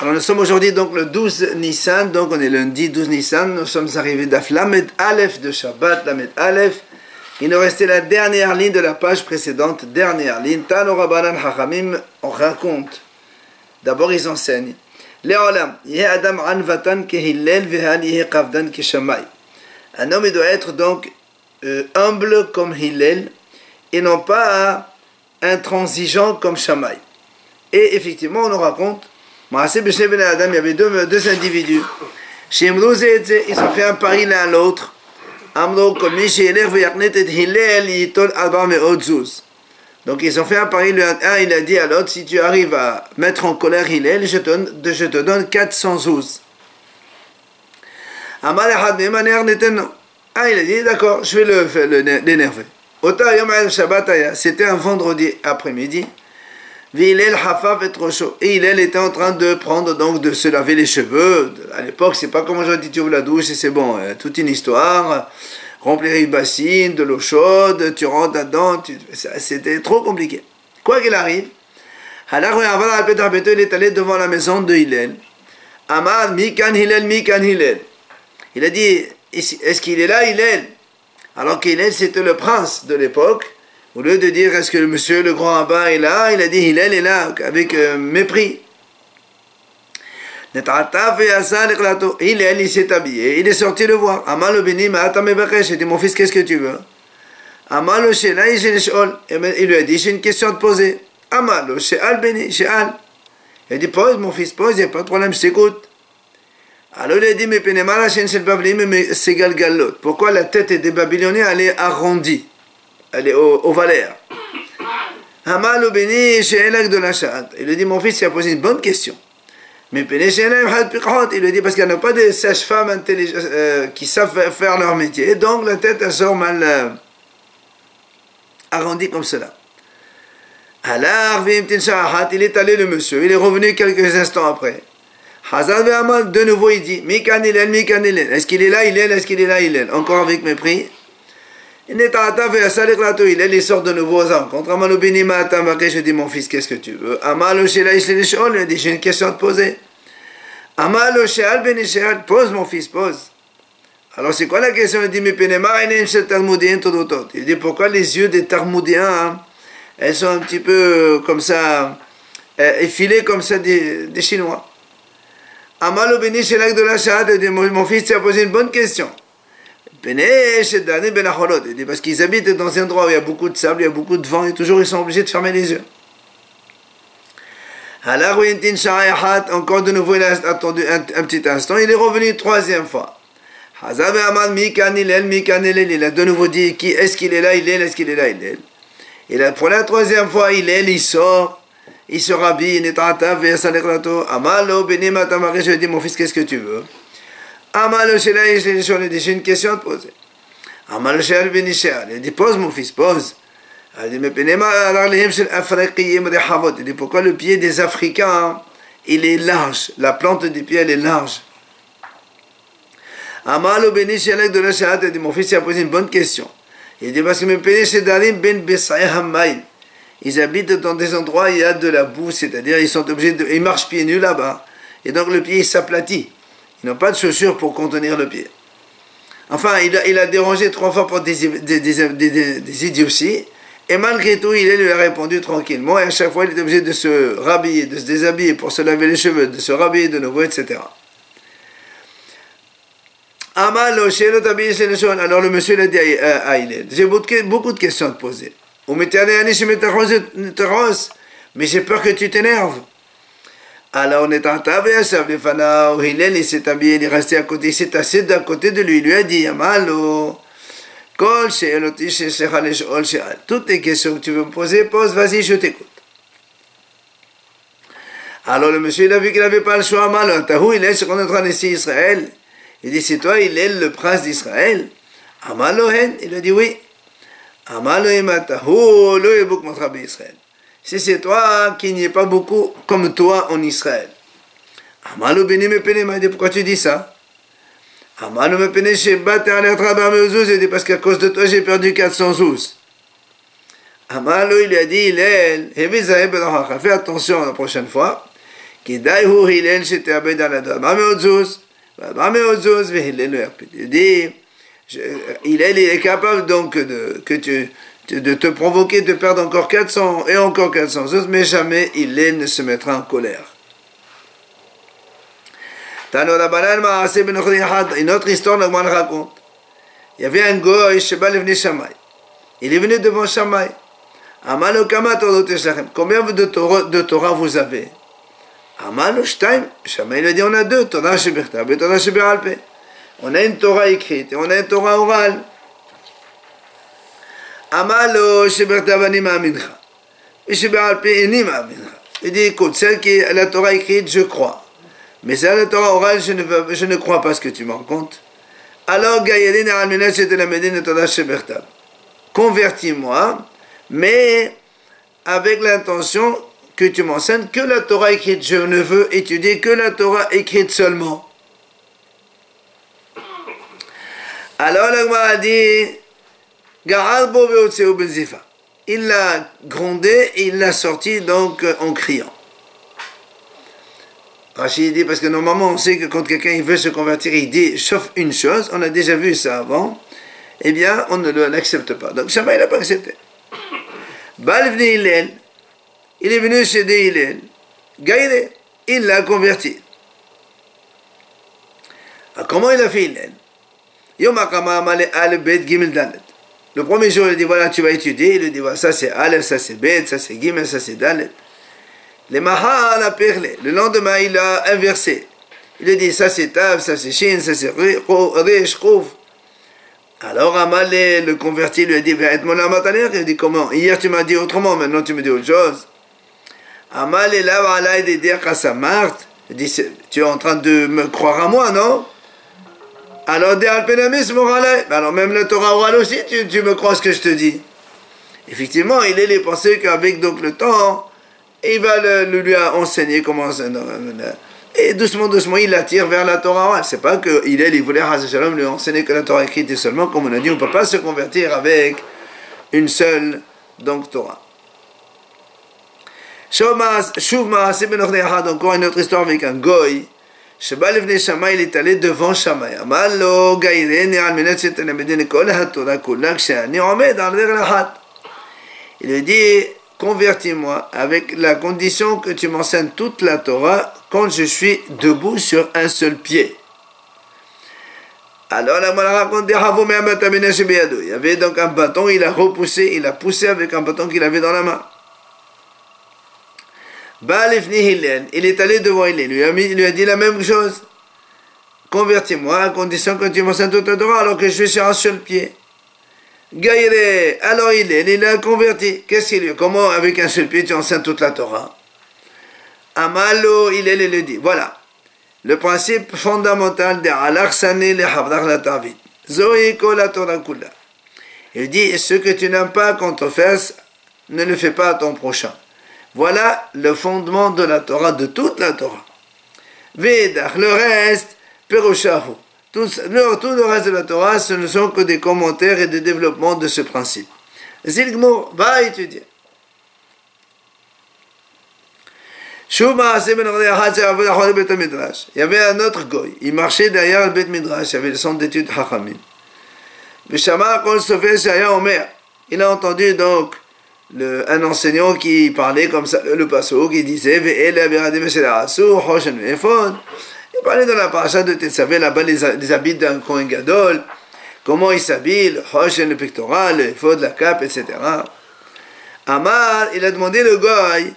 Alors nous sommes aujourd'hui donc le 12 Nissan, donc on est lundi 12 Nissan, nous sommes arrivés d'Aflamed Aleph de Shabbat, Lamed Aleph. Il nous restait la dernière ligne de la page précédente, dernière ligne. Tano Rabbanan on raconte. D'abord ils enseignent. Adam Anvatan Kehillel Kavdan Keshamay. Un homme doit être donc euh, humble comme Hillel et non pas intransigeant comme Shamaï. Et effectivement on nous raconte il y avait deux, deux individus. Ils ont fait un pari l'un à l'autre. Donc ils ont fait un pari, un il a dit à l'autre, si tu arrives à mettre en colère Hillel, je te donne, je te donne 400 zouz. Ah il a dit, d'accord, je vais l'énerver. C'était un vendredi après-midi. Et il était en train de prendre, donc de se laver les cheveux. À l'époque, c'est pas comme aujourd'hui, tu ouvres la douche et c'est bon. Hein. toute une histoire. Remplir une bassine, de l'eau chaude, tu rentres là-dedans. C'était trop compliqué. Quoi qu'il arrive, il est allé devant la maison de Hillel. Amad, Mikan Hillel, Mikan Hillel. Il a dit, est-ce qu'il est là, Hillel? Alors qu'Hillel, c'était le prince de l'époque. Au lieu de dire est-ce que le monsieur, le grand rabbin est là, il a dit Hillel est là, avec euh, mépris. Hillel, il s'est habillé, il est sorti le voir. Amal Beni, j'ai dit mon fils, qu'est-ce que tu veux? Amal il lui a dit j'ai une question à te poser. Amal Al Beni, Al. Il a dit pose mon fils, pose, il n'y a pas de problème, je t'écoute. Alors il a dit, mais. Pourquoi la tête des Babyloniens elle est arrondie? Elle est au, Valère. Hamal ou Béni, de la Il lui dit, mon fils, il a posé une bonne question. Mais il lui dit, parce qu'il n'y a pas de sages-femmes euh, qui savent faire leur métier. Et donc la tête, elle sort mal euh, arrondie comme cela. Alors, il est allé le monsieur, il est revenu quelques instants après. De nouveau, il dit, Est-ce qu'il est là, il est, est-ce qu'il est là, il est Encore avec mépris. Il sort de nouveau aux rencontres. Je dis, mon fils, qu'est-ce que tu veux? Il dit, j'ai une question à te poser. Pose, mon fils, pose. Alors, c'est quoi la question? Il dit, Il dit, pourquoi les yeux des Talmudiens, hein, elles sont un petit peu euh, comme ça, euh, effilées comme ça des, des Chinois? Amal de la mon fils, tu as posé une bonne question. Parce qu'ils habitent dans un endroit où il y a beaucoup de sable, il y a beaucoup de vent, et toujours ils sont obligés de fermer les yeux. Encore de nouveau, il a attendu un, petit instant, il est revenu une troisième fois. Il a de nouveau dit qui est-ce qu'il est là, il est, est-ce qu'il est là, il est. Et là, pour la troisième fois, il est, il sort, il se rhabille, il est Amalo, je lui dis, mon fils, qu'est-ce que tu veux? J'ai une question à te poser. Il dit, pose mon fils, pose. Il dit, mais il dit, pourquoi le pied des Africains, il est large, la plante du pied, elle est large. Amalo Benishel de la il dit, mon fils, il a posé une bonne question. Il dit, parce que mes ben ils habitent dans des endroits où il y a de la boue, c'est-à-dire ils sont obligés de, ils marchent pieds nus là-bas. Et donc le pied s'aplatit. Ils n'ont pas de chaussures pour contenir le pied. Enfin, il a, dérangé trois fois pour des, idioties. Et malgré tout, il lui a répondu tranquillement. Et à chaque fois, il est obligé de se rhabiller, de se déshabiller pour se laver les cheveux, de se rhabiller de nouveau, etc. Alors le monsieur l'a dit à Hillel, j'ai beaucoup de questions à te poser. Mais j'ai peur que tu t'énerves. Alors on est en où Hillel il s'est habillé, il est resté à côté, il s'est assis d'un côté de lui, il lui a dit, Amalo, toutes les questions que tu veux me poser, pose, vas-y, je t'écoute. Alors le monsieur, il a vu qu'il n'avait pas le choix, Amalo, Tahou, il est ce qu'on est en train d'essayer Israël. Il dit, c'est toi, il est le prince d'Israël. Amalo, il a dit oui. Amalo, Tahou, le Yebouk, Israël si c'est toi qu'il n'y ait pas beaucoup comme toi en Israël. Amalu beni me pourquoi tu dis ça? Amalu me pene shebat à travers mes ouz, il dit parce qu'à cause de toi j'ai perdu 400 ouz. Amalu il a dit Hillel, ben fais attention la prochaine fois. Kidaïhu Hillel shete abed al adama me ouz, adama me ouz, vehillel le Il est capable donc de, que tu de te provoquer de perdre encore 400 et encore 400 zuz, mais jamais Hillel ne se mettra en colère. Une autre histoire, le raconte. Il y avait un goy, Sheba Levni Shamay. Il est venu devant Shamay. Combien de Torah, de Torah vous avez? Shamay lui a dit on a deux, Torah Shebechtab et Torah. On a une Torah écrite et on a une Torah orale. Amalo ani ma'amincha. Il dit écoute, celle qui est la Torah écrite, je crois. Mais celle la Torah orale, je ne, je ne crois pas ce que tu me racontes. Alors, c'était la Médine Torah Shebertab. Convertis-moi mais avec l'intention que tu m'enseignes que la Torah écrite. Je ne veux étudier que la Torah écrite seulement. Alors le a dit, il l'a grondé et il l'a sorti donc en criant. Rachid dit, parce que normalement on sait que quand quelqu'un veut se convertir, il dit, sauf une chose, on a déjà vu ça avant, eh bien on ne l'accepte pas. Donc Shama il n'a pas accepté. Il est venu chez Hillel, Gaïre, il l'a converti. Alors, comment il a fait Hillel? Le premier jour, il dit voilà, tu vas étudier. Il lui dit voilà, ça c'est Aleph, ça c'est Bet, ça c'est Gimel, ça c'est Dalet. Le Maha a perlé. Le lendemain, il a inversé. Il a dit ça c'est Tav, ça c'est Shin, ça c'est Resh, Rouf. Alors Amalé, le converti, lui a dit, mon Il dit, comment? Hier tu m'as dit autrement, maintenant tu me dis autre chose. Amalé, là, voilà, il dit Marthe, il dit, tu es en train de me croire à moi, non? Alors, des Alpenamis, Alors, même le Torah oral aussi, tu, tu me crois ce que je te dis. Effectivement, il est les pensées qu'avec donc le temps, il va le, lui enseigner comment. Et doucement, doucement, il l'attire vers la Torah. C'est pas qu'il est, il voulait Shalom, lui enseigner que la Torah écrite est seulement, comme on a dit, on ne peut pas se convertir avec une seule donc Torah. Encore une autre histoire avec un goy il est allé devant Shammai. Il lui dit, convertis-moi avec la condition que tu m'enseignes toute la Torah quand je suis debout sur un seul pied. Alors la Mala raconte, il y avait donc un bâton, il a repoussé, il a poussé avec un bâton qu'il avait dans la main. Il est allé devant il lui a, il lui a dit la même chose. Convertis-moi à condition que tu m'enseignes toute la Torah alors que je suis sur un seul pied. Gaïre, alors il est, il a converti. Qu'est-ce qu'il lui Comment avec un seul pied tu enseignes toute la Torah? Amalo, il est, il dit. Voilà. Le principe fondamental de Alarsane le la Tavid. Zoïko la Torah. Il dit ce que tu n'aimes pas qu'on ne le fais pas à ton prochain. Voilà le fondement de la Torah, de toute la Torah. Vedach, le reste, Perushahu. Tout, le, reste de la Torah, ce ne sont que des commentaires et des développements de ce principe. Zilgmour va étudier. Il y avait un autre goy, il marchait derrière le Bet Midrash, il y avait le centre d'études Hachamim. Il a entendu donc le, un enseignant qui parlait comme ça, le passo, qui disait il parlait de la paracha de Tetzavé, là-bas les, habits d'un Kohen Gadol, comment il s'habille, le le pectoral, le de la cape, etc. Amar, il a demandé le goy,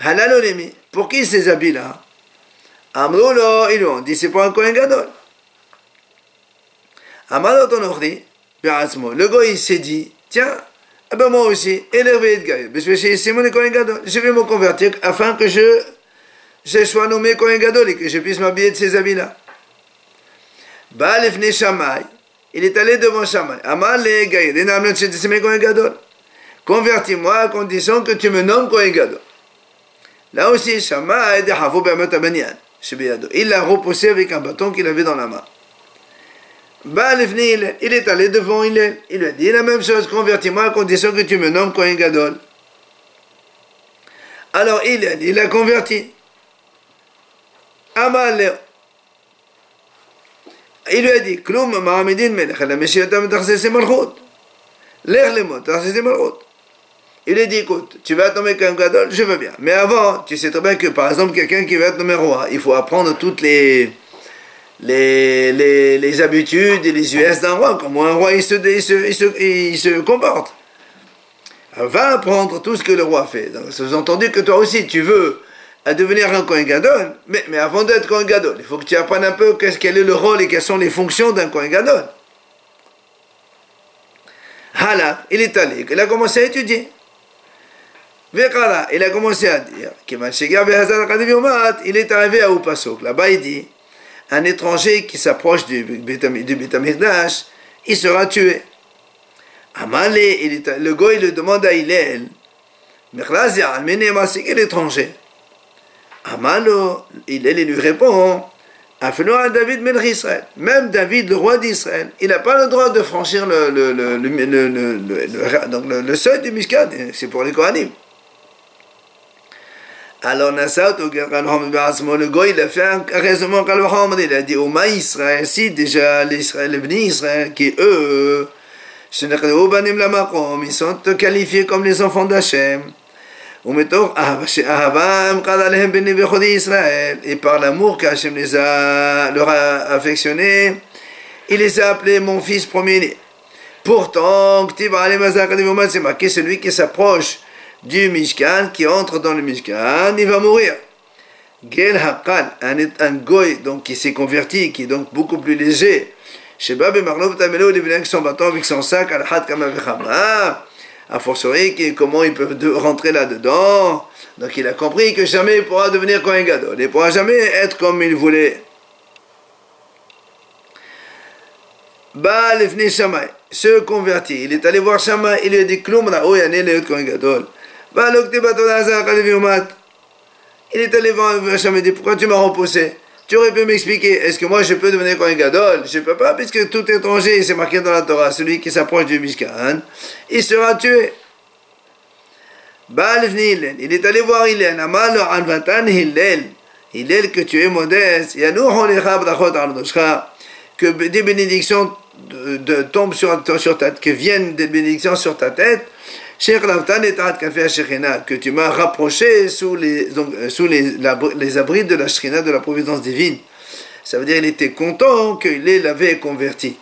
Halalolemi, pour qui ces habits-là? Amroulo, ils lui ont dit, c'est pour un Kohen Gadol. Amar Otonochri, le goy s'est dit, tiens, eh ben moi aussi, élevé de Gaï, je vais me convertir afin que je je sois nommé Kohen Gadol et que je puisse m'habiller de ces habits-là. Balefne Shamay, il est allé devant Shamay. Convertis-moi à condition que tu me nommes Kohen Gadol. Là aussi, Shammai il l'a repoussé avec un bâton qu'il avait dans la main. Il est allé devant il, il lui a dit la même chose, convertis-moi à condition que tu me nommes Kohen Gadol. Alors il, il a converti. Amal il lui a dit, Kloum Mahamidin Melech. Il lui a dit, écoute, tu vas tomber comme Gadol, je veux bien. Mais avant, tu sais très bien que, par exemple, quelqu'un qui veut être nommé roi, il faut apprendre toutes les, les, les, les habitudes et les US d'un roi, comment un roi il se, il se, il se, il se comporte. Va apprendre tout ce que le roi fait. Sous-entendu que toi aussi, tu veux devenir un Kohen mais, mais avant d'être Kohen Gadol, il faut que tu apprennes un peu quel est le rôle et quelles sont les fonctions d'un Kohen Gadol. Hala, il est allé, il a commencé à étudier. Vekala, il a commencé à dire, il est arrivé à Upasok. Là-bas, il dit, un étranger qui s'approche du, du il sera tué. Amalé, le goy le demande à Hillel, c'est qui l'étranger Amalo, il, lui répond David Ben. Même David, le roi d'Israël, il n'a pas le droit de franchir le, le, le, le, le seuil du Mishkan, c'est pour les Kohanim. Alors le goy, il a fait un raisonnement il a dit au Israël, si déjà les les Israël, qui eux, ils sont qualifiés comme les enfants d'Hachem. Et par l'amour qu'Hachem les a, leur a affectionné, il les a appelés mon fils premier-né. Pourtant, c'est marqué celui qui s'approche du Mishkan, qui entre dans le Mishkan, il va mourir. Gel Hakal, un, goy donc, qui s'est converti, qui est donc beaucoup plus léger. Sheba Bemarlov Tamelo, il est venu avec son bâton, avec son sac, Al-Had Kamavechama a fortiori comment ils peuvent rentrer là-dedans. Donc il a compris que jamais il pourra devenir Kohen Gadol. Il ne pourra jamais être comme il voulait. Baal Shamay se convertit. Il est allé voir Shamay, il lui a dit Kloum Raouyane le Kohen Gadol. Il est allé voir Shamay, il dit Pourquoi tu m'as repoussé? Tu aurais pu m'expliquer, est-ce que moi je peux devenir Kohen Gadol? Je ne peux pas, puisque tout étranger, c'est marqué dans la Torah, celui qui s'approche du Mishkan, il sera tué. Il est allé voir Hillel. Hillel. Hillel, que tu es modeste. Que des bénédictions tombent sur, sur ta que viennent des bénédictions sur ta tête que tu m'as rapproché sous les, euh, abris de la Shekhinah, de la providence divine. Ça veut dire qu'il était content qu'il l'avait converti.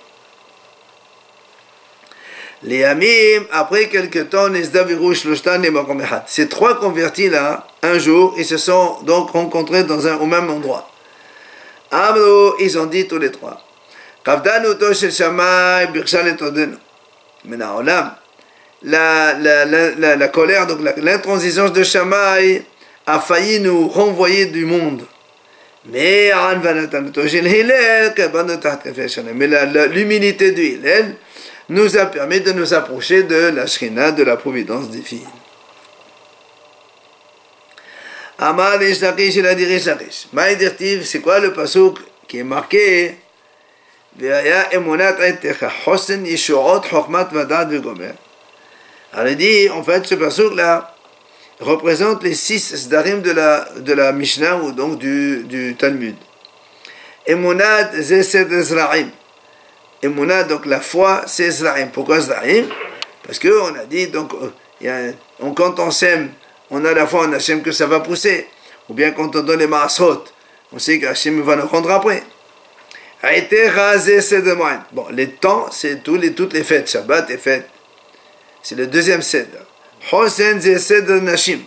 Les Amim, après quelques temps, ces trois convertis-là, un jour, ils se sont donc rencontrés dans un, au même endroit. Amro, ils ont dit tous les trois. La, la, la, la colère, donc l'intransigeance de Shammai a failli nous renvoyer du monde. Mais l'humilité de Hillel nous a permis de nous approcher de la Shrina, de la providence divine. Amal il a dit c'est quoi le pasouk qui est marqué? Alors il dit, en fait, ce passage-là représente les six sdarim de la, de la Mishnah ou donc du, du Talmud. Emunad zesed Ezraim. Emunad, donc la foi, c'est Ezraim. Pourquoi Ezraim Parce qu'on a dit, donc, y a, on, quand on sème, on a la foi en Hachem que ça va pousser. Ou bien quand on donne les maasot, on sait qu'Hachem va nous rendre après. Bon, les temps, c'est tous les, toutes les fêtes. Shabbat est fête. C'est le deuxième Seder. Hosen, c'est Seder Nashim.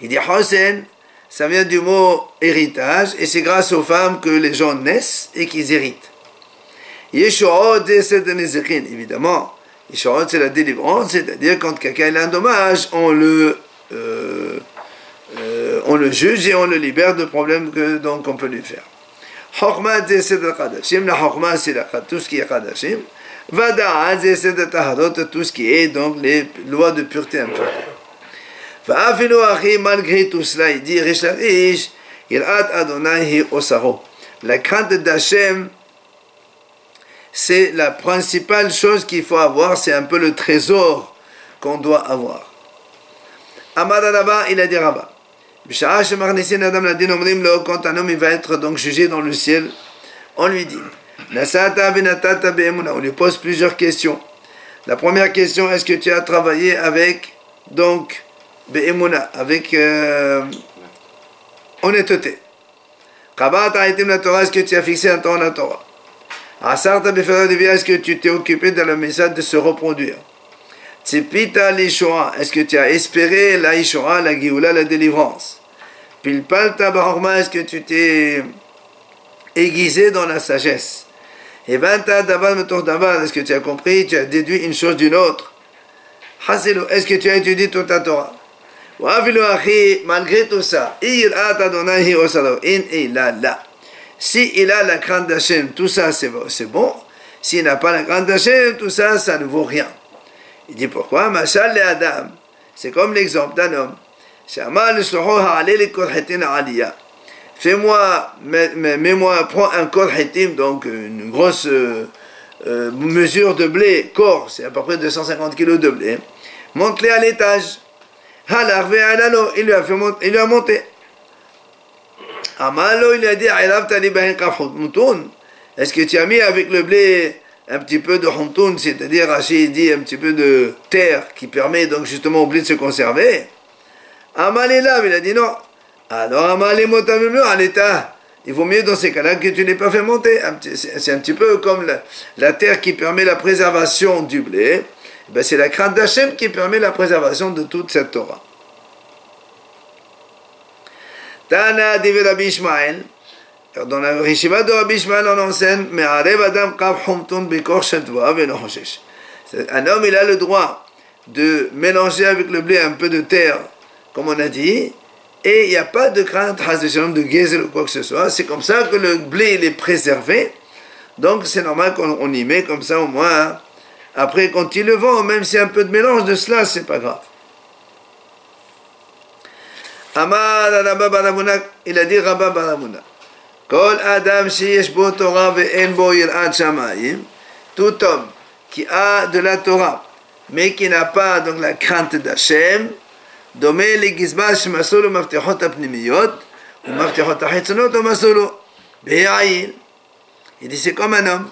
Il dit Hosen, ça vient du mot héritage, et c'est grâce aux femmes que les gens naissent et qu'ils héritent. Yeshuot, c'est Seder Nezekin, évidemment. Yeshuot, c'est la délivrance, c'est-à-dire quand quelqu'un a un dommage, on le, euh, euh, on le juge et on le libère de problèmes que, donc on peut lui faire. Chokma, c'est Seder Kadashim. La Chokma, c'est tout ce qui est Kadashim. Vada, tout ce qui est donc les lois de pureté impureté. Malgré tout cela, il dit Irat Adonai Osaro. La crainte d'Hachem, c'est la principale chose qu'il faut avoir, c'est un peu le trésor qu'on doit avoir. Amad il a dit Rabba. Quand un homme il va être donc jugé dans le ciel, on lui dit On lui pose plusieurs questions. La première question est-ce que tu as travaillé avec donc avec euh, honnêteté. Est-ce que tu as fixé un temps la Torah? Est-ce que tu t'es occupé dans le message de se reproduire? Est-ce que tu as espéré la Ishora, la Géoula, la délivrance? Est-ce que tu t'es aiguisé dans la sagesse? Et est-ce que tu as compris, tu as déduit une chose d'une autre est-ce que tu as étudié toute ta Torah? Malgré tout ça, si il a la crainte d'Hachem, tout ça c'est bon. S'il n'a pas la crainte d'Hachem, tout ça, ça ne vaut rien. Il dit pourquoi? Mashal le Adam. C'est comme l'exemple d'un homme. Fais-moi, mets-moi, prends un kor donc une grosse euh, euh, mesure de blé, corps, c'est à peu près 250 kg de blé. Monte-les à l'étage. Il lui a fait monter, il lui a monté. Amalo, il a dit, est-ce que tu as mis avec le blé un petit peu de hontoun, c'est-à-dire, Rachid dit un petit peu de terre qui permet donc justement au blé de se conserver? Amal est là, il a dit non. Alors. Il vaut mieux dans ces cas-là que tu n'aies pas fait monter. C'est un petit peu comme la, terre qui permet la préservation du blé. Eh ben, c'est la crainte d'Hachem qui permet la préservation de toute cette Torah. Tana dans la Rishiva de Rabbi Ishmael, on enseigne, Un homme, il a le droit de mélanger avec le blé un peu de terre, comme on a dit, et il n'y a pas de crainte de gazelle ou quoi que ce soit. C'est comme ça que le blé est préservé. Donc c'est normal qu'on y met comme ça au moins. Hein. Après, quand il le vend, même s'il y a un peu de mélange de cela, c'est pas grave. Amar il a dit Rabba Baramuna. Adam tout homme qui a de la Torah, mais qui n'a pas donc la crainte d'Hachem, דומה לגזבר שמסרו לו מפתחות הפנימיות ומפתחות החיצונות ומסרו לו ביעיל. Il dit c'est comme un homme,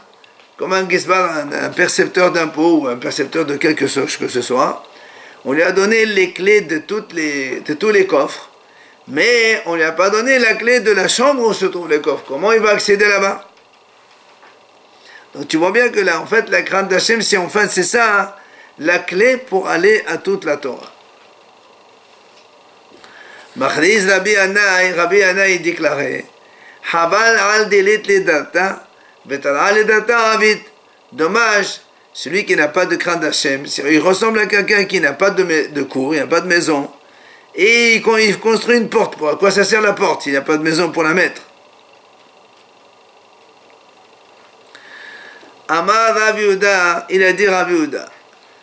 comme un gizbar, un, percepteur d'impôts ou un percepteur de quelque chose que ce soit. On lui a donné les clés de, toutes les, de tous les coffres mais on ne lui a pas donné la clé de la chambre où se trouve le coffre. Comment il va accéder là-bas Donc tu vois bien que là, en fait, la crainte d'Hachem, c'est en fait, c'est ça, hein, la clé pour aller à toute la Torah. Machriz Rabbi Anaï, Rabbi Anaï déclarait Habal al delit le data, vetara le data avid. Dommage, celui qui n'a pas de crainte d'Hachem, il ressemble à quelqu'un qui n'a pas de, de cour, il n'a pas de maison. Et quand il construit une porte, à quoi ça sert la porte? Il n'y a pas de maison pour la mettre. Il a dit Rav Yehuda,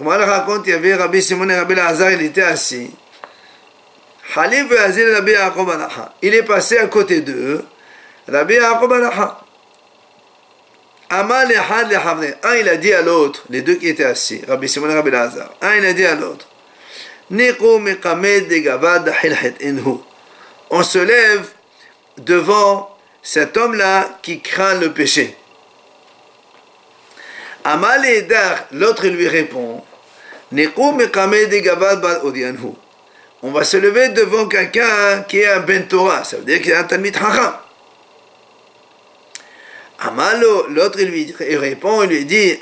Raconte, il y avait Rabbi Simon et Rabbi Lazare, il était assis. Halif Azil Rabbi Yaakov Il est passé à côté d'eux. Rabbi Yaakov Amal et Had Un, il a dit à l'autre, les deux qui étaient assis, Rabbi Simon et Rabbi Lazare. Un, il a dit à l'autre, N'ekohamed de Gabada Hilhet inhu. On se lève devant cet homme-là qui craint le péché. Amal l'autre lui répond On va se lever devant quelqu'un qui est un Ben Torah, ça veut dire qu'il est un Talmid Hacham. Amalo, l'autre lui répond, il lui dit.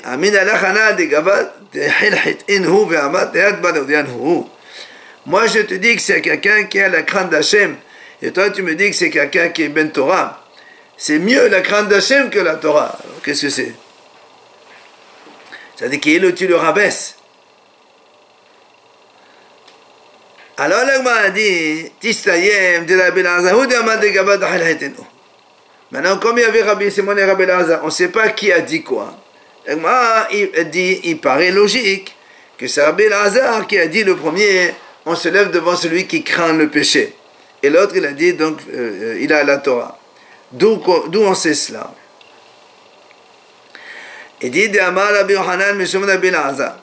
Moi, je te dis que c'est quelqu'un qui a la crainte d'Hachem. Et toi, tu me dis que c'est quelqu'un qui est Ben Torah. C'est mieux la crainte d'Hachem que la Torah. Qu'est-ce que c'est? Dit qu'il tu le rabaisse. Alors l'Agma a dit, Tistayem de Rabbi Lazar, ou de Gabad Maintenant, comme il y avait Rabbi Simon et Rabbi Lazar, on ne sait pas qui a dit quoi. L'Agma dit, il paraît logique que c'est Rabbi Lazar qui a dit le premier, on se lève devant celui qui craint le péché. Et l'autre, il a dit, donc, euh, il a la Torah. D'où on sait cela? Il dit, Rabbi Yohanan, Rabbi Lazar.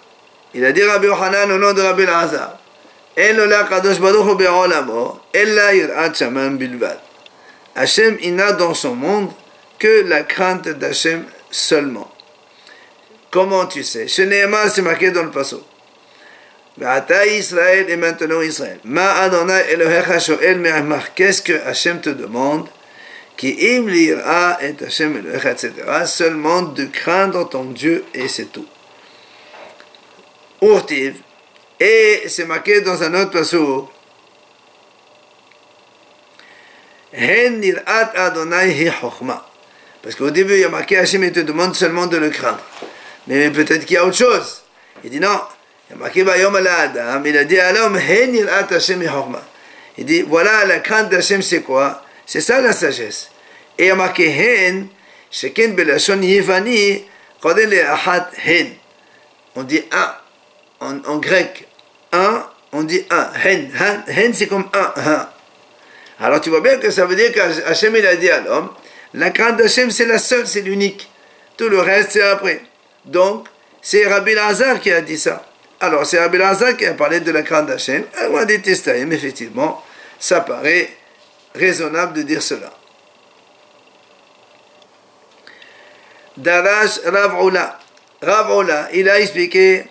Il a dit Rabbi Yohanan au nom de Rabbi Lazar. Hachem, il n'a dans son monde que la crainte d'Hachem seulement. Comment tu sais? Sheneema, c'est marqué dans le passo. V'ata Israël et maintenant Israël. Ma Adonai Elohecha shoel me'amar. Qu'est-ce que Hachem te demande? Qui im lira et Elohecha, etc. Seulement de craindre ton Dieu et c'est tout. Urtiv. Et c'est marqué dans un autre passo. Hen Adonai hi Parce qu'au début, il y a marqué Hachem, il te demande seulement de le craindre. Mais peut-être qu'il y a autre chose. Il dit non. Il y a marqué Bayom al Il a dit à l'homme, Hen nirat Hashem hi Il dit voilà, la crainte d'Hachem, c'est quoi? C'est ça la sagesse. Et il y a marqué Hen, belashon Kodel le ahat Hen. On dit un en, grec, un, on dit un. Hen, hen, c'est comme un. Alors tu vois bien que ça veut dire qu'Hachem il a dit à l'homme, la crainte d'Hachem c'est la seule, c'est l'unique. Tout le reste c'est après. Donc, c'est Rabbi Lazar qui a dit ça. Alors, c'est Rabbi Lazar qui a parlé de la crainte d'Hachem. On a détesté, effectivement, ça paraît raisonnable de dire cela. Darash Rav'oula. Rav'oula, il a expliqué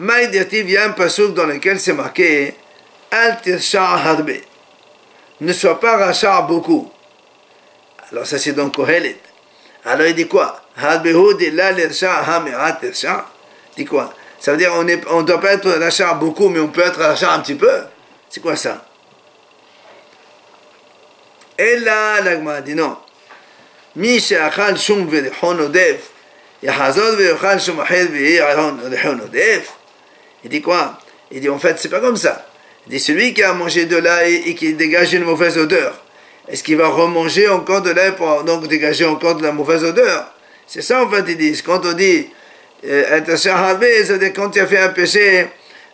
y a un pasuk dans lequel c'est marqué Al harbe. Ne sois pas rachar beaucoup. Alors ça c'est donc Kohelet. Alors il dit quoi? Dit quoi? Ça veut dire on ne on doit pas être rachar beaucoup, mais on peut être rachar un petit peu. C'est quoi ça? Et là, l'agma dit non. Mi she'achal shum v'lechon odef. יחזור ויאכל שום אחר ויהיה לחון עודף. Il dit quoi Il dit en fait, c'est pas comme ça. Il dit celui qui a mangé de l'ail et qui dégage une mauvaise odeur, est-ce qu'il va remanger encore de l'ail pour donc dégager encore de la mauvaise odeur C'est ça en fait, ils disent. Quand on dit euh, c'est-à-dire quand tu as fait un péché,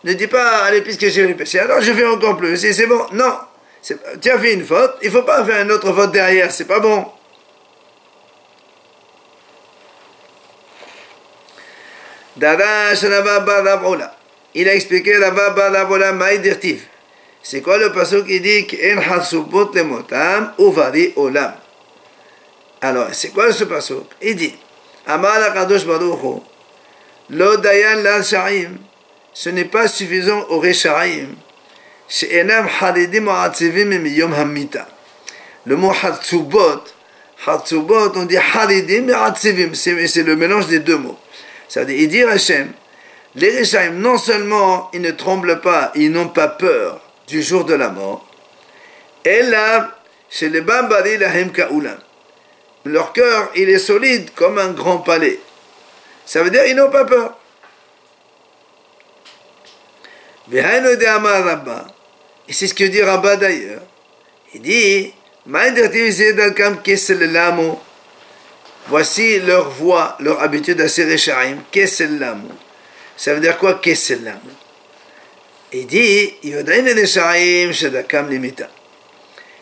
ne dis pas, allez, puisque j'ai fait un péché, alors je fais encore plus. C'est bon. Non. tu as fait une faute, il ne faut pas faire une autre faute derrière, c'est pas bon. Il a expliqué là-bas la voilà maïdirtif. C'est quoi le passage qui dit qu'en hasubot le motam uvari olam? Alors, c'est quoi ce passage? Il dit Amal akadosh baruch lo dayan la sha'im. Ce n'est pas suffisant au reshaim. Le mot hatsubot, hatsubot, on dit haridim et atzivim, c'est le mélange des deux mots. Ça veut dire, il dit les non seulement ils ne tremblent pas, ils n'ont pas peur du jour de la mort, et là, chez les Bambari Lahim Kaulam, leur cœur, il est solide comme un grand palais. Ça veut dire ils n'ont pas peur. Et c'est ce que dit Rabba d'ailleurs. Il dit, voici leur voix, leur habitude à Rishaim, Kessel l'amour. Ça veut dire quoi Kesselam Il dit Limita.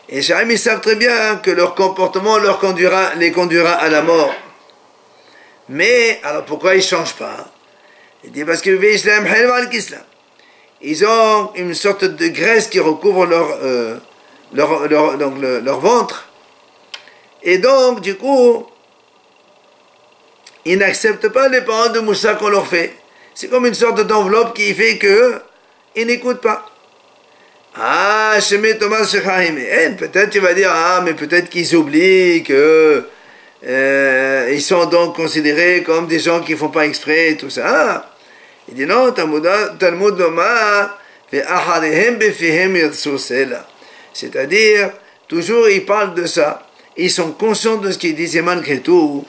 Et les ils savent très bien que leur comportement leur conduira, les conduira à la mort. Mais, alors pourquoi ils ne changent pas? Il dit parce que ils ont une sorte de graisse qui recouvre leur, euh, leur, donc leur ventre. Et donc, du coup, ils n'acceptent pas les paroles de Moussa qu'on leur fait. C'est comme une sorte d'enveloppe qui fait que il n'écoute pas. Ah, Shemé Thomas eh, Peut-être tu vas dire, ah, mais peut-être qu'ils oublient que euh, ils sont donc considérés comme des gens qui ne font pas exprès et tout ça. Ah, il dit non, Talmud Loma, c'est-à-dire, toujours ils parlent de ça. Ils sont conscients de ce qu'ils disaient malgré tout.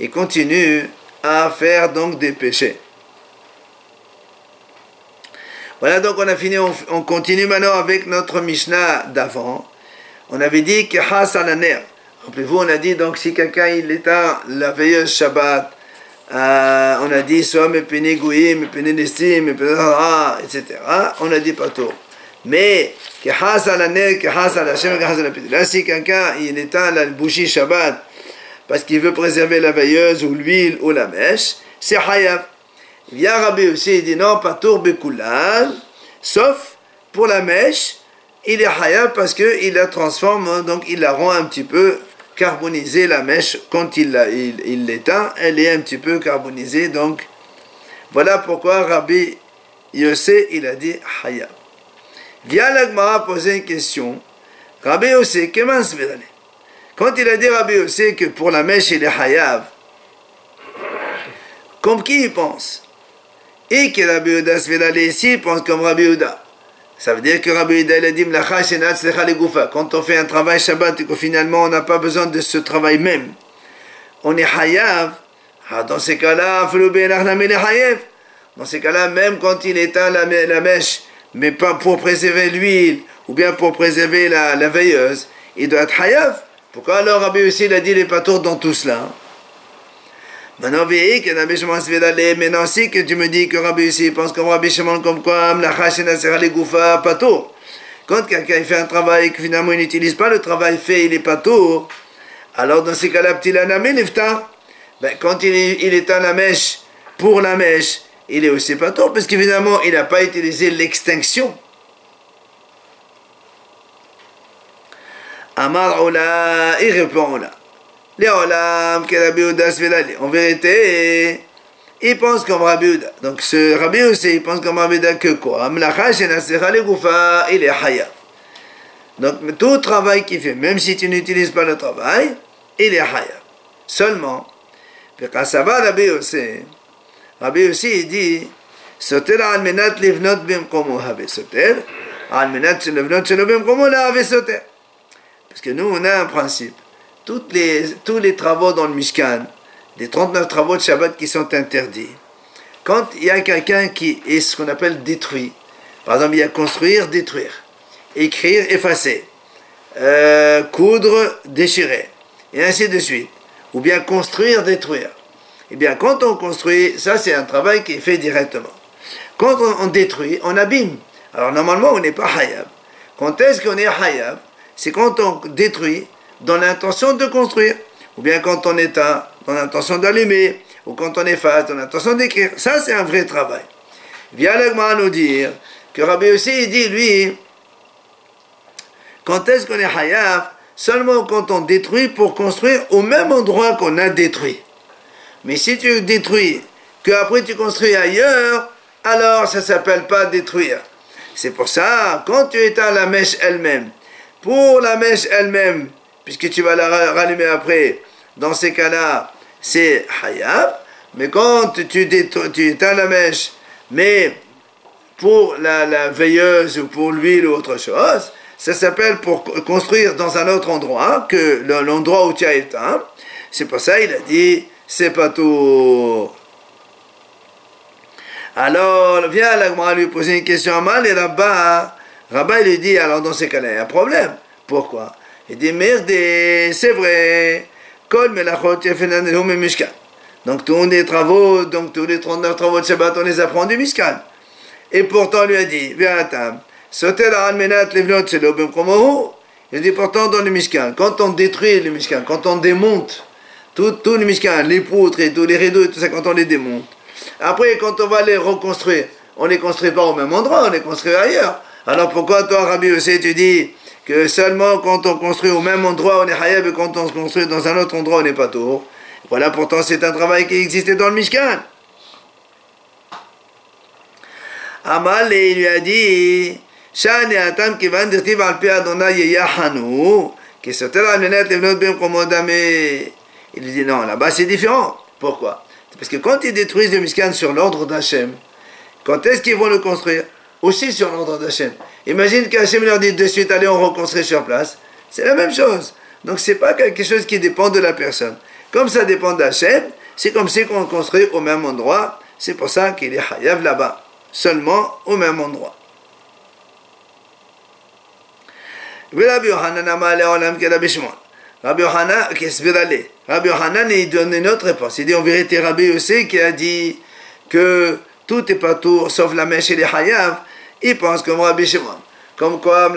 Ils continuent à faire donc des péchés. Voilà, donc on a fini, on, continue maintenant avec notre Mishnah d'avant. On avait dit que Hasananer. Rappelez-vous, on a dit donc si quelqu'un il éteint la veilleuse Shabbat, euh, on a dit soit mepene gouyim, mepene nestim, etc. On a dit pas tout. Mais que Là, si quelqu'un il éteint la bougie Shabbat parce qu'il veut préserver la veilleuse ou l'huile ou la mèche, c'est Hayab. Il a Rabbi aussi, il dit non, pas Bekulan, sauf pour la mèche, il est hayab parce qu'il la transforme, hein, donc il la rend un petit peu carbonisée, la mèche, quand il l'éteint, il, elle est un petit peu carbonisée, donc voilà pourquoi Rabbi Yossé, il a dit hayab. Via l'Agmara poser une question, Rabbi Yossé, comment Quand il a dit Rabbi Yossé que pour la mèche il est hayab, comme qui il pense? Et que Rabbi Uda Svelale ici pense comme Rabbi Uda. Ça veut dire que Rabbi il a dit Quand on fait un travail Shabbat et que finalement on n'a pas besoin de ce travail même, on est hayav. Ah, dans ces cas-là, dans ces cas-là, même quand il éteint la, mèche, mais pas pour préserver l'huile ou bien pour préserver la, veilleuse, il doit être hayav. Pourquoi alors Rabbi aussi a dit les patours dans tout cela Maintenant, maintenant si que tu me dis que Rabbi ici pense comme Rabbi Shimon comme quoi la pas tout. Quand quelqu'un fait un travail et que finalement il n'utilise pas le travail fait, il est pas tout. Alors dans ces cas-là, petit ben, quand il, il éteint la mèche pour la mèche, il est aussi pas tout parce qu'évidemment il n'a pas utilisé l'extinction. Amar Ola, il répond Ola. En vérité, il pense comme Rabbi Uda. Donc ce Rabbi aussi, il pense comme Rabbi Uda que quoi? Il est Hayaf. Donc tout travail qu'il fait, même si tu n'utilises pas le travail, il est Hayaf. Seulement, Rabbi aussi, Rabbi aussi, il dit Soter al-menat livnot bimkomu habe soter, al-menat livnot shelo bimkomu la habe. Parce que nous, on a un principe les, tous les travaux dans le Mishkan, les 39 travaux de Shabbat qui sont interdits, quand il y a quelqu'un qui est ce qu'on appelle détruit, par exemple, il y a construire, détruire, écrire, effacer, euh, coudre, déchirer, et ainsi de suite, ou bien construire, détruire. Eh bien, quand on construit, ça c'est un travail qui est fait directement. Quand on, détruit, on abîme. Alors normalement, on n'est pas hayab. Quand est-ce qu'on est hayab C'est quand on détruit, dans l'intention de construire, ou bien quand on est dans l'intention d'allumer, ou quand on est face dans l'intention d'écrire. Ça, c'est un vrai travail. Vient l'Agma nous dire que Rabbi aussi, dit, lui, quand est-ce qu'on est hayaf? Seulement quand on détruit pour construire au même endroit qu'on a détruit. Mais si tu détruis, que après tu construis ailleurs, alors ça s'appelle pas détruire. C'est pour ça, quand tu éteins la mèche elle-même, pour la mèche elle-même, puisque tu vas la rallumer après, dans ces cas-là, c'est hayab. Mais quand tu, tu éteins la mèche, mais pour la, veilleuse ou pour l'huile ou autre chose, ça s'appelle pour construire dans un autre endroit que l'endroit où tu as éteint. C'est pour ça il a dit, c'est pas tout. Alors, viens, la lui poser une question à mal et là-bas, Rabat lui dit, alors dans ces cas-là, il y a un problème. Pourquoi? Il dit merde, c'est vrai. Kol melachot mishkan. Donc tous les travaux, donc tous les 39 travaux de Shabbat, on les apprend du Mishkan. Et pourtant, lui a dit, viens à table. Il dit pourtant dans le Mishkan, quand on détruit le Mishkan, quand on démonte tout, le les poutres et tous les rideaux et tout ça, quand on les démonte. Après, quand on va les reconstruire, on les construit pas au même endroit, on les construit ailleurs. Alors pourquoi toi, Rabbi aussi, tu dis, que seulement quand on construit au même endroit, on est hayab, et quand on se construit dans un autre endroit, on n'est pas tour. Voilà, pourtant, c'est un travail qui existait dans le Mishkan. Amal, il lui a dit. Il dit non, là-bas c'est différent. Pourquoi? Parce que quand ils détruisent le Mishkan sur l'ordre d'Hachem, quand est-ce qu'ils vont le construire? Aussi sur l'ordre d'Hachem. Imagine qu'Hachem leur dit de suite, allez, on reconstruit sur place. C'est la même chose. Donc, c'est pas quelque chose qui dépend de la personne. Comme ça dépend d'Hachem, c'est comme si on construit au même endroit. C'est pour ça qu'il est hayav là-bas. seulement au même endroit. Rabbi Yohanan il donne une autre réponse. Il dit en vérité, Rabbi Yossé qui a dit que tout est pas tout sauf la mèche et les hayav, il pense comme Rabbi Shimon. Comme quoi.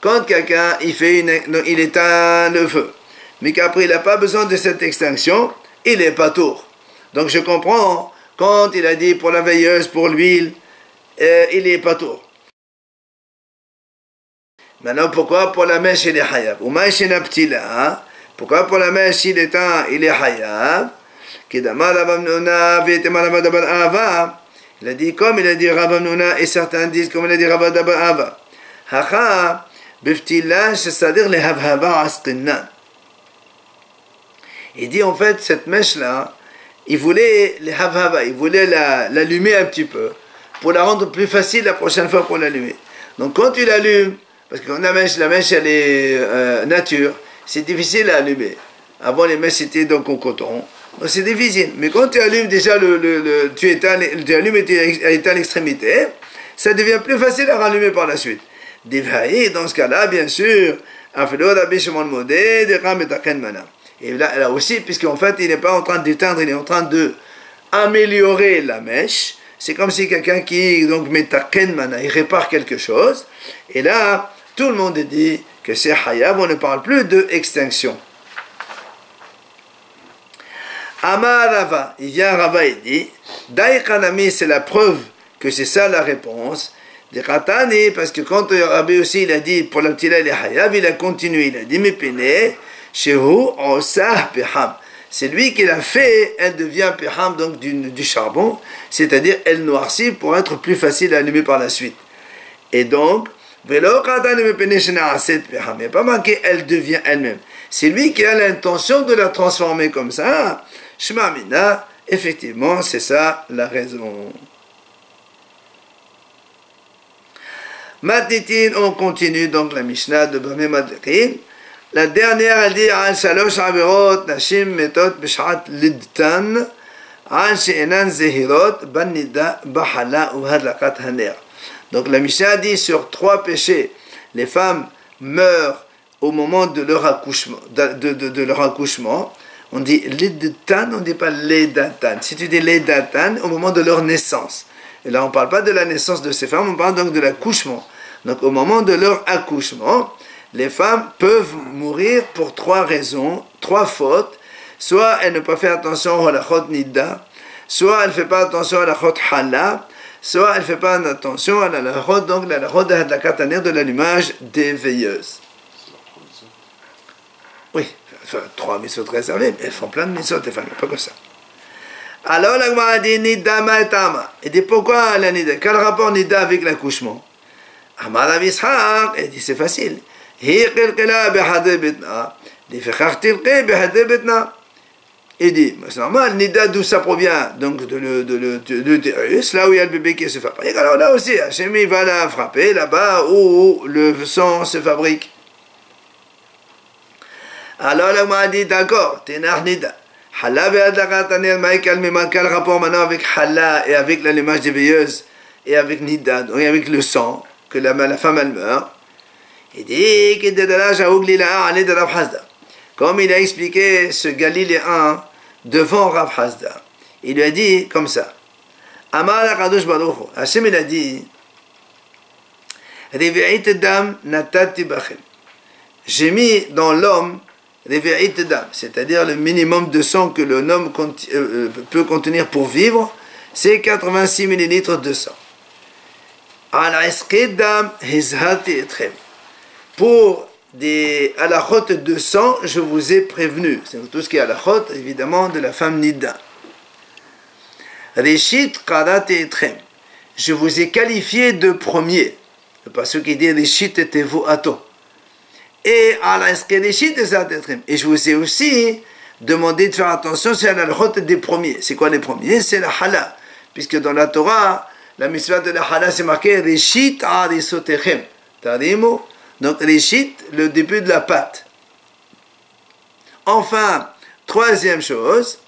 Quand quelqu'un il fait une, il éteint le feu, mais qu'après il n'a pas besoin de cette extinction, il est pas tour. Donc je comprends quand il a dit pour la veilleuse, pour l'huile, euh, il est pas tour. Maintenant, pourquoi pour la mèche il est hayab Ou hein? Pourquoi pour la mèche il est un, il est hayab Il a dit comme il a dit Rabbanuna et certains disent comme il a dit Rabbanuna Ava. Hacha, c'est-à-dire les havhava asqinnan. Il dit en fait, cette mèche-là, il voulait les havhava, il voulait l'allumer un petit peu pour la rendre plus facile la prochaine fois pour l'allumer. Donc quand tu l'allumes, parce que la mèche, la mèche elle est euh, nature, c'est difficile à allumer. Avant les mèches c'était donc en coton, c'est difficile. Mais quand tu allumes déjà le, le, tu, éteins, tu allumes et tu éteins l'extrémité, ça devient plus facile à rallumer par la suite. Dans ce cas-là, bien sûr, et là, là aussi, puisqu'en fait, il n'est pas en train d'éteindre, il est en train de améliorer la mèche. C'est comme si quelqu'un qui, donc, mana, il répare quelque chose. Et là, tout le monde dit que c'est hayab, on ne parle plus de extinction. Amar Rava, il vient Rava et dit, Daïkanami, c'est la preuve que c'est ça la réponse. Des Khatani, parce que quand Rabbi aussi il a dit pour la petite il est hayab, il a continué, il a dit, mais. C'est lui qui l'a fait, elle devient Peham, donc du, du charbon, c'est-à-dire elle noircit pour être plus facile à allumer par la suite. Et donc, a pas marqué elle devient elle-même. C'est lui qui a l'intention de la transformer comme ça. Shema Mina, effectivement, c'est ça la raison. Matitin, on continue donc la Mishnah de Bamé Madrikin. La dernière, elle dit Al Shalosh Averot, Nashim Metot Bishat Lidtan, Al She'enan Zehirot, Banida Bahala ou Hadlakat Haner. Donc la Mishnah dit sur trois péchés, les femmes meurent au moment de leur accouchement. De, de, de leur accouchement. On dit Lidtan, on ne dit pas Ledatan. Si tu dis Ledatan, au moment de leur naissance. Et là, on ne parle pas de la naissance de ces femmes, on parle donc de l'accouchement. Donc au moment de leur accouchement, les femmes peuvent mourir pour trois raisons, trois fautes. Soit elles ne pas fait attention à la chot nida, soit elles ne font pas attention à la chot hala, soit elles ne font pas attention à la chot, donc la chot de la kataner de l'allumage des veilleuses. Oui, trois missots réservés, mais elles font plein de missots, les femmes, pas que ça. Alors la Gemara dit Nida Ma'etama. Et dit pourquoi la Nida? Quel rapport Nida avec l'accouchement? Amar Ishaq, elle dit c'est facile. Il dit, c'est normal, Nida d'où ça provient? Donc de l'utérus, là où il y a le bébé qui se fabrique. Alors là aussi, Hachem il va la frapper là-bas où le sang se fabrique. Alors là, m'a dit, d'accord, Tenar Nida. Halla quel rapport maintenant avec Halla et avec l'allumage des veilleuses et avec Nida, donc avec le sang, que la, la femme elle meurt. Il dit Comme il a expliqué ce Galiléen devant Rav Hazda, il lui a dit comme ça Amar Akadosh Baruch Hashem il a dit J'ai mis dans l'homme c'est-à-dire le minimum de sang que l'homme euh, peut contenir pour vivre, c'est 86 millilitres de sang. Pour des halachot de sang, je vous ai prévenu. C'est tout ce qui est halachot, évidemment, de la femme Nida. Karat etrem. Je vous ai qualifié de premier. Pas ce qui dit Rishit et vous ato. Et et je vous ai aussi demandé de faire attention c'est la halachot des premiers. C'est quoi les premiers? C'est la hala. Puisque dans la Torah, la mitzvah de la hala c'est marqué Rishit arisotechem. Tarimu donc Rishit, le début de la pâte. Enfin, troisième chose,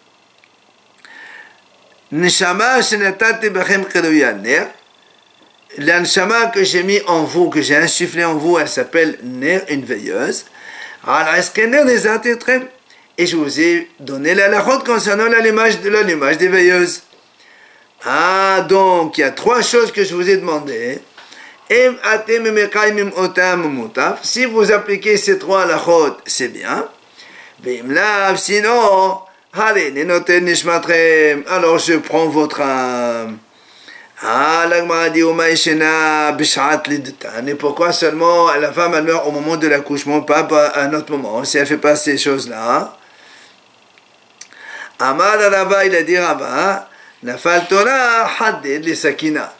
Neshama shenatati bechem ner. L'anshama que j'ai mis en vous, que j'ai insufflé en vous, elle s'appelle Ner, une veilleuse. Et je vous ai donné la lachot concernant l'allumage de l'allumage des veilleuses. Ah, donc, il y a trois choses que je vous ai demandé. Si vous appliquez ces trois lachot, c'est bien. Sinon, alors je prends votre âme. Ah, l'agma dit Et pourquoi seulement la femme elle meurt au moment de l'accouchement, pas à un autre moment, si elle fait pas ces choses-là? Amad Rava, il a dit Rava, Nafal Torah les Sakina.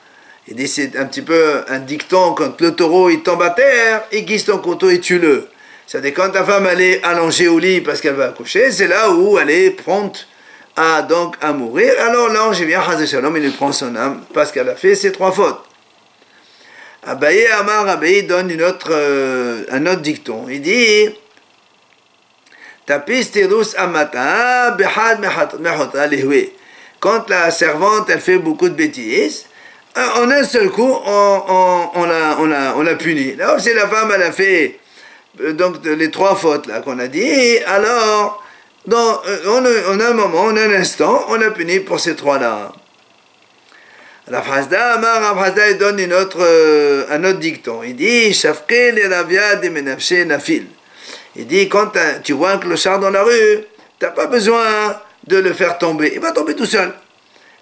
Il dit c'est un petit peu un dicton quand le taureau il tombe à terre, il guise ton couteau et tue-le. C'est-à-dire quand ta femme elle est allongée au lit parce qu'elle va accoucher, c'est là où elle est prompte à, donc, à mourir. Alors l'ange vient, Shalom, il lui prend son âme parce qu'elle a fait ses trois fautes. Abaye Amar Abaye donne une autre, euh, un autre dicton. Il dit Quand la servante elle fait beaucoup de bêtises, euh, en un seul coup, on, on, on, l'a, on, l'a, on l'a puni. Là, si la femme elle a fait euh, donc les trois fautes là qu'on a dit, alors dans, euh, on, a un moment, on a un instant, on a puni pour ces trois-là. La phrase d'Amar, la donne une autre, euh, un autre dicton. Il dit Shafke le ravia de menafshe nafil. Il dit quand tu vois un clochard dans la rue, tu n'as pas besoin de le faire tomber. Il va tomber tout seul.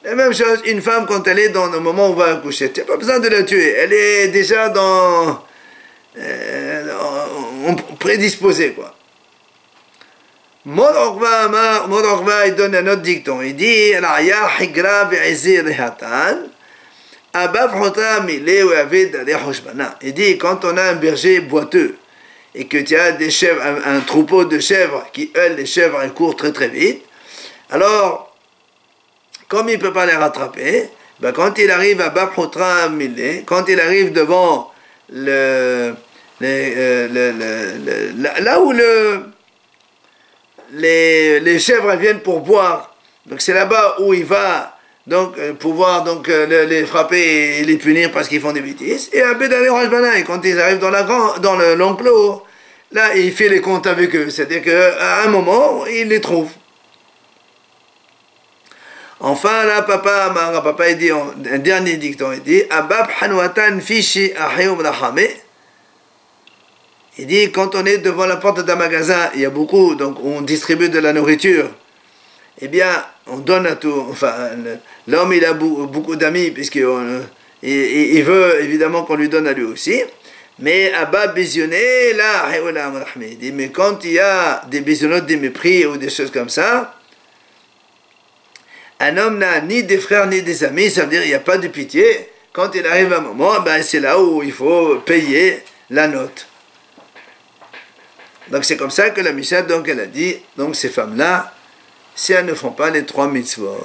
La même chose, une femme quand elle est dans le moment où on va accoucher, tu n'as pas besoin de la tuer. Elle est déjà dans. Euh, prédisposée, quoi. Morokva, il donne un autre dicton. Il dit Il dit quand on a un berger boiteux et que tu as des chèvres, un, troupeau de chèvres qui, elles, les chèvres, elles courent très très vite, alors, comme il ne peut pas les rattraper, ben, quand il arrive à Babhotra Milé, quand il arrive devant le, euh, le, là où le les, chèvres viennent pour boire. Donc c'est là-bas où il va donc euh, pouvoir donc euh, les, frapper et les punir parce qu'ils font des bêtises. Et Bédalé et quand ils arrivent dans la dans l'enclos, là il fait les comptes avec eux. C'est-à-dire qu'à un moment, il les trouve. Enfin, là, papa, papa, il dit, un dernier dicton, il dit, Abab Hanwatan Fishi il dit, quand on est devant la porte d'un magasin, il y a beaucoup, donc on distribue de la nourriture. Eh bien, on donne à tout. Enfin, l'homme, il a beaucoup d'amis, puisqu'il il veut évidemment qu'on lui donne à lui aussi. Mais Abba visionné, là, il dit, mais quand il y a des bisounotes, des mépris ou des choses comme ça, un homme n'a ni des frères ni des amis, ça veut dire qu'il n'y a pas de pitié. Quand il arrive un moment, ben, c'est là où il faut payer la note. Donc c'est comme ça que la Mishnah, donc elle a dit, donc ces femmes-là, si elles ne font pas les trois mitzvot,